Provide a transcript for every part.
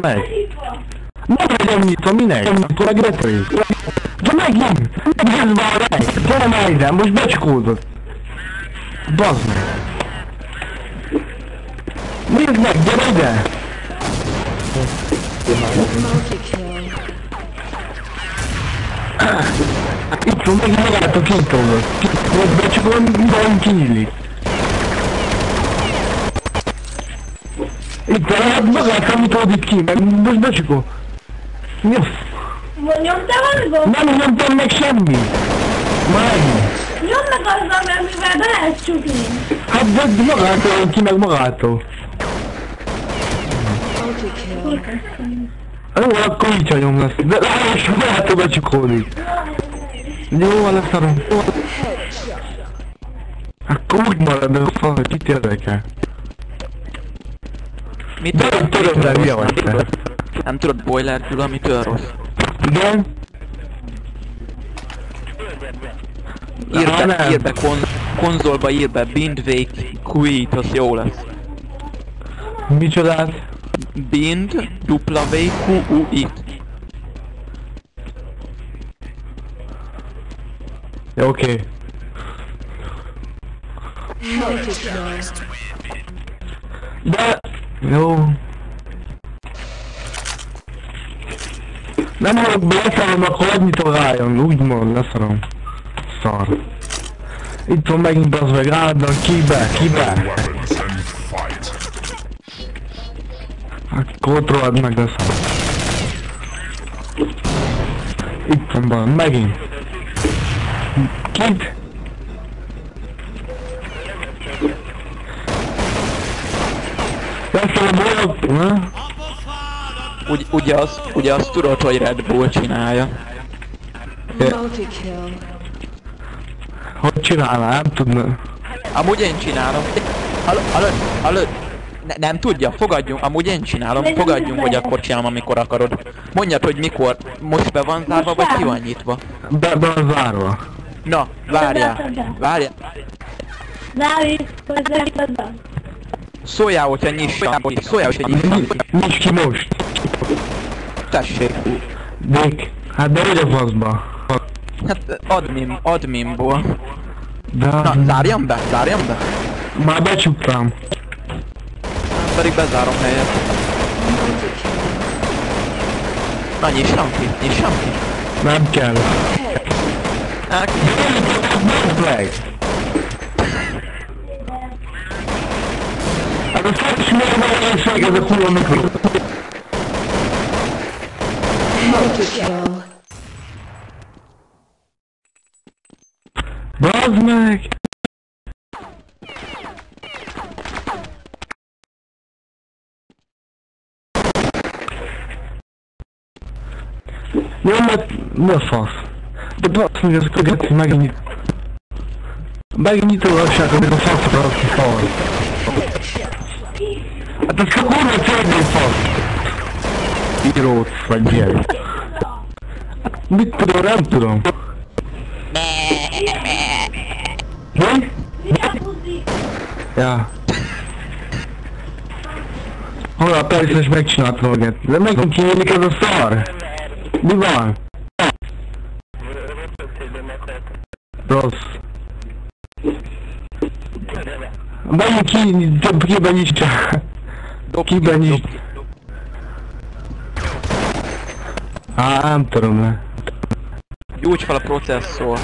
meg. Nem legyen nyitva, minek? Akkor meg repüljük. De megint! Ez már meg! Gyere már ide, most becskódott. Bazd meg. Nézd meg, gyere ide! Multi-kill. Itt van, megint megálltok kint tollod. Most becsukom, minden kinyílik. Itt van, hát megálltam, amit addig ki, meg most becsukom. Mi a f... Nyomtál valamit? Nem nyomtam meg semmi. Már Nyomd meg azzal, mert mivel be lehet csukni. Hát de magától jön ki, meg magától. Multi-kill. Jó, akkor így hagyom lesz. De láss, magától becsukódik. Jó, van lesz arra. Akkor úgy marad, de fal, hogy itt érdekel. Mit De nem tudom, de hülye vagy te. Nem tudod, Boiler Gyula, mitől rossz? Igen? Ír Á, be, nem. ír be kon konzolba, ír be Bindwake Quit, az jó lesz. Micsodát? Bind, dupla V, Q, U, I. Ja, oké. Multi-kill. De... Jó. Nem hallok be, leszarom, akkor annyitól rájön, úgymond, leszarom. Szar. Itt van megint az meg, állandóan kibe, kibe. Ott rohad meg leszarom. Itt van megint. Kint? Leszarom, bolyog, na? Ugy, ugye, az, ugye azt tudod, hogy Red Bull csinálja. Hogy csinálná, nem tudna. Amúgy én csinálom. Hallod, hallod, hallod? Ne, nem tudja, fogadjunk, amúgy én csinálom, fogadjunk, hogy akkor csinálom, amikor akarod. Mondjad, hogy mikor, most be van zárva, vagy ki van nyitva? Be, be van zárva. Na, várjál, várjál. Dávid, hogy. Szóljál, hogyha nyissam ki, szóljál, hogyha nyissam Mi, ki. nincs ki most. Tessék. Dick, hát de hogy a faszba? Hát admin, adminból. De Na, zárjam be, zárjam be. már becsuktam. Pedig bezárom helyet. Na, nyissam ki, nyissam ki. Nem kell. Hát, Bazd meg! Hát a fos miért van egység ez a kurva mikro? Multi-kill. Bazd meg! Jó, mert mi a fasz? De bazd meg, ez Hát ez a kurva CD fasz! Írót, vagy milyen. Mit tudom, nem tudom. Mi? Ja. Hol persze, és megcsináltam magát. De megint kinyílik ez a szar. Mi van? Rossz. Megint ki, több kiben nyitsa. dob, Kiben dob, nyit. Á, nem tudom le. Gyújts fel a processzor.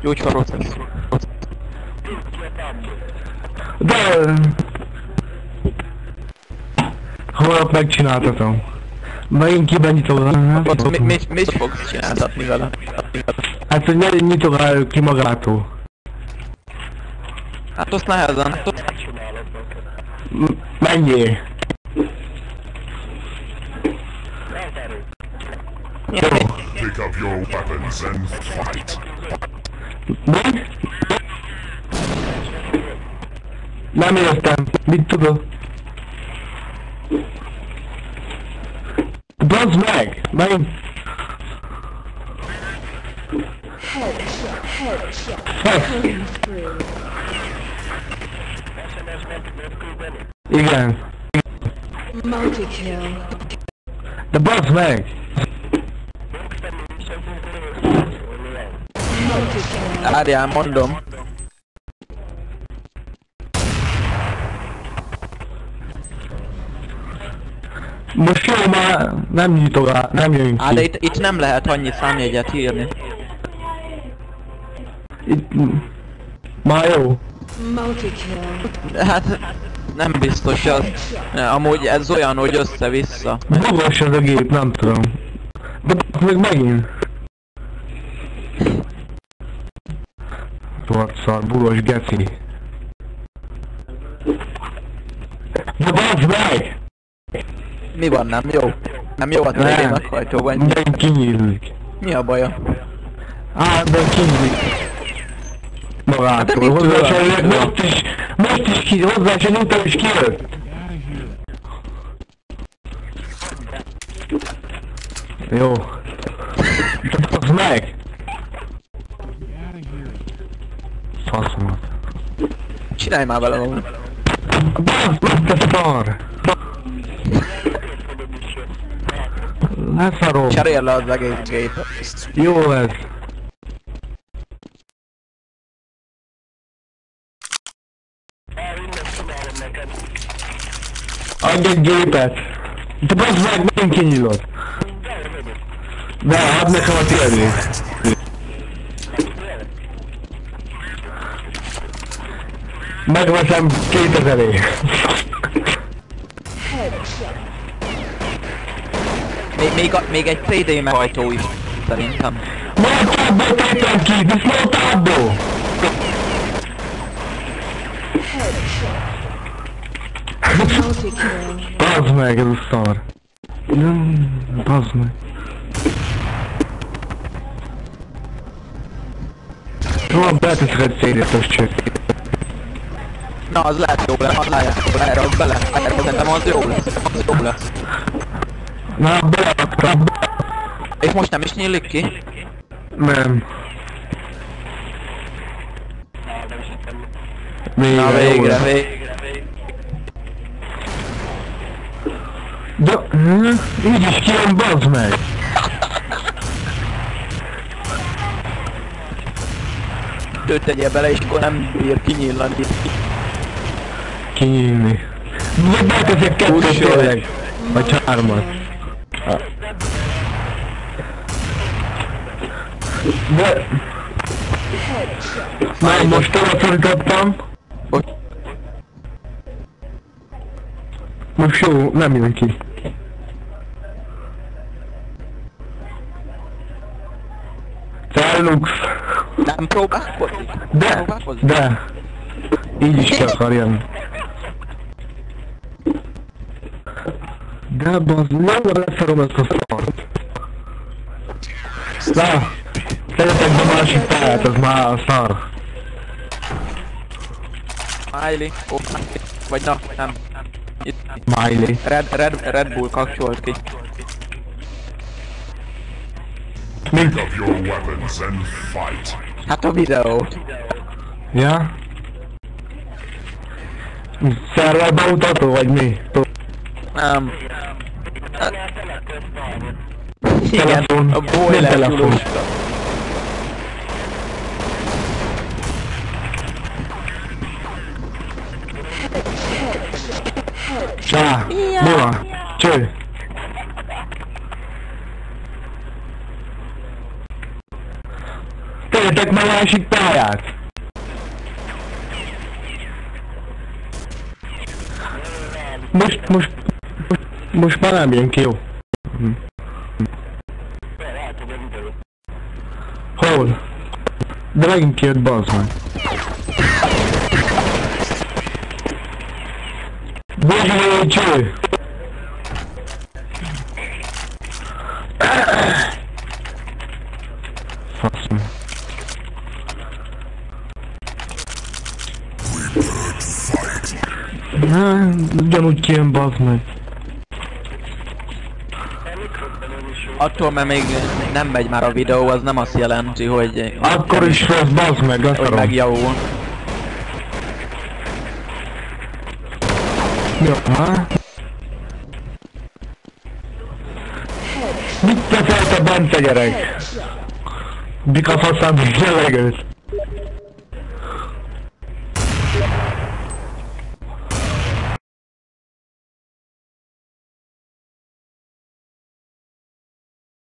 Gyújts fel a processzor. De... Holnap megcsináltatom. Megint kiben nyitom. Ott mi, mi, mit fogsz csináltatni vele? Hát, hogy ne nyitogáljuk ki magától. Hát azt nehezen. Hát azt M- Menjél. Jó. Pick up your weapons and fight. Mi? Nem értem. Mit tudod? Bazd meg! Megint... Fasz. Igen. Multi-kill. De bazd meg! Multi-kill. Várjál, mondom. Most jó, már nem nyitogál, nem jön Á, de itt, itt nem lehet annyi számjegyet írni. Itt... Már jó. Hát nem biztos az. Amúgy ez olyan, hogy össze-vissza. Magas ez a gép, nem tudom. De meg megint. Rohadt szar, bulos geci. De bazd meg! Mi van, nem jó? Nem jó a Nem. télé meghajtó, vagy? Megint kinyílik. Mi a baja? Á, de kinyílik. Magától. mit Hozzá tudom? sem jött, most is, most is ki, hozzá sem nyújtam és kijött. Jó. Bazd meg! Faszomat. Csinálj már vele valamit. Bazd meg, te szar! Leszarom. Cserél le az egész gépet. Jó lesz. Adj egy gépet! De bazd meg, megint kinyílod! De, add nekem a tiédét! Megveszem 2000 -ért. Még, még, a, még egy CD meghajtó is, szerintem. Montából tettem ki, diszmontából! Multi-kill. Bazd meg, ez a szar. Bazd meg. Van, beteszek egy az csak. Na, az lehet jó lesz, az lehet jó lesz, erre az bele. Erre szerintem az jó lesz, az jó lesz. Na, beadtam. És most nem is nyílik ki? Nem. Még Na végre, végre. De, hm, így is kijön, bazd meg. Tőt tegyél bele, és akkor nem bír kinyílani. Kinyílni. Vagy beteszek kettőt tényleg. Vagy hármat. De... Na, most telefonítottam. Bocs. Most jó, nem jön ki. Cellux. Nem próbálkozik? De, Próbálkozik? de. Így is ki akar jönni. De bazd, nem leszarom ezt a szart. Na, tegyetek be másik pályát, az már a szar. Miley, ó, vagy na, nem. Itt, Miley. Red, Red, Red Bull kapcsolt ki. Mi? Pick up your weapons and fight. Hát a videót. Ja? Szerver bemutató, vagy mi? Nem. Igen, Telefon. a Nem boiler telefon. tudóska. Csá, mi Tegyetek meg másik pályát! Most, most, most, most már nem jön ki, jó? Hm. Hol? De megint kijött, bazd meg. Bozsony cső! Na, ugyanúgy kijön, bazd meg. Attól, mert még nem megy már a videó, az nem azt jelenti, hogy... Akkor is rossz, bazd meg, Hogy leszarom. megjavul. Jó, ha? Mit teszel te Bence gyerek? Bika faszám, levegőt.